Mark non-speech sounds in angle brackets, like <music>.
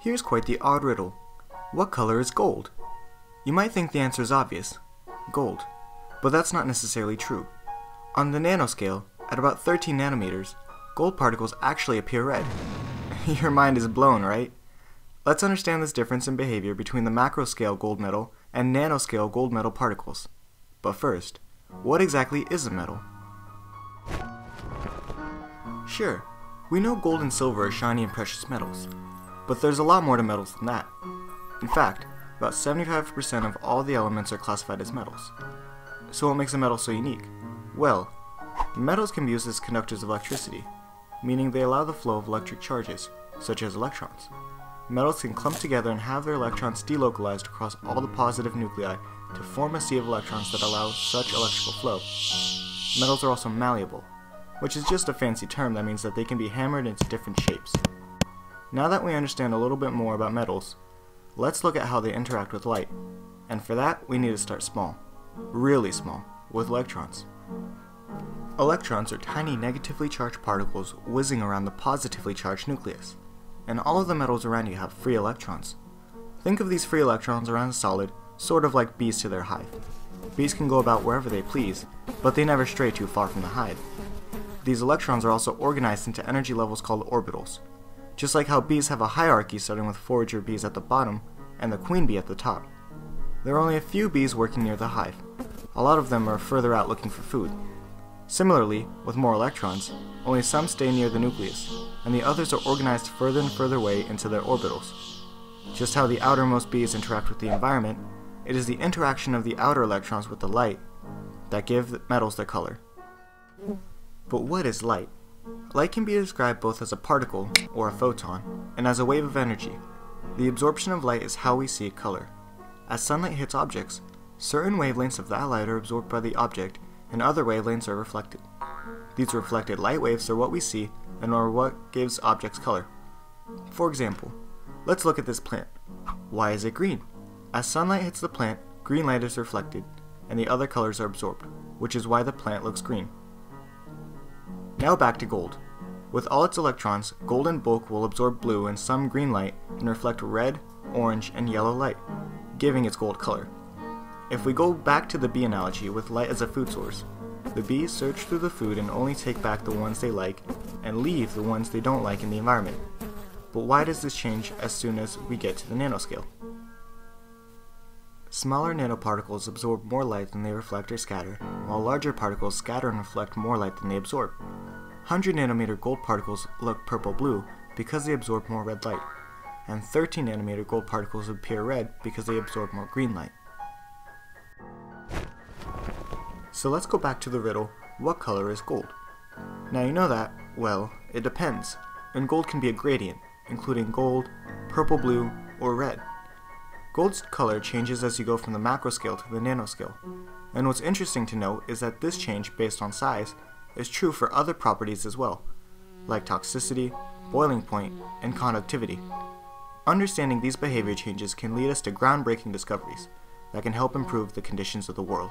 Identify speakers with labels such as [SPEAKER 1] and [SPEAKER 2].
[SPEAKER 1] Here's quite the odd riddle. What color is gold? You might think the answer is obvious gold. But that's not necessarily true. On the nanoscale, at about 13 nanometers, gold particles actually appear red. <laughs> Your mind is blown, right? Let's understand this difference in behavior between the macroscale gold metal and nanoscale gold metal particles. But first, what exactly is a metal? Sure, we know gold and silver are shiny and precious metals, but there's a lot more to metals than that. In fact, about 75% of all the elements are classified as metals. So what makes a metal so unique? Well, metals can be used as conductors of electricity, meaning they allow the flow of electric charges, such as electrons. Metals can clump together and have their electrons delocalized across all the positive nuclei to form a sea of electrons that allow such electrical flow. Metals are also malleable, which is just a fancy term that means that they can be hammered into different shapes. Now that we understand a little bit more about metals, Let's look at how they interact with light. And for that, we need to start small. Really small, with electrons. Electrons are tiny negatively charged particles whizzing around the positively charged nucleus. And all of the metals around you have free electrons. Think of these free electrons around a solid, sort of like bees to their hive. Bees can go about wherever they please, but they never stray too far from the hive. These electrons are also organized into energy levels called orbitals, just like how bees have a hierarchy starting with forager bees at the bottom and the queen bee at the top. There are only a few bees working near the hive. A lot of them are further out looking for food. Similarly, with more electrons, only some stay near the nucleus, and the others are organized further and further away into their orbitals. Just how the outermost bees interact with the environment, it is the interaction of the outer electrons with the light that give metals their color. But what is light? Light can be described both as a particle, or a photon, and as a wave of energy. The absorption of light is how we see color. As sunlight hits objects, certain wavelengths of that light are absorbed by the object, and other wavelengths are reflected. These reflected light waves are what we see and are what gives objects color. For example, let's look at this plant. Why is it green? As sunlight hits the plant, green light is reflected, and the other colors are absorbed, which is why the plant looks green. Now back to gold. With all its electrons, gold in bulk will absorb blue and some green light and reflect red, orange, and yellow light, giving its gold color. If we go back to the bee analogy with light as a food source, the bees search through the food and only take back the ones they like and leave the ones they don't like in the environment. But why does this change as soon as we get to the nanoscale? Smaller nanoparticles absorb more light than they reflect or scatter, while larger particles scatter and reflect more light than they absorb. 100 nanometer gold particles look purple-blue because they absorb more red light, and 13 nanometer gold particles appear red because they absorb more green light. So let's go back to the riddle, what color is gold? Now you know that, well, it depends, and gold can be a gradient, including gold, purple-blue, or red. Gold's color changes as you go from the macro scale to the nanoscale, and what's interesting to note is that this change based on size is true for other properties as well, like toxicity, boiling point, and conductivity. Understanding these behavior changes can lead us to groundbreaking discoveries that can help improve the conditions of the world.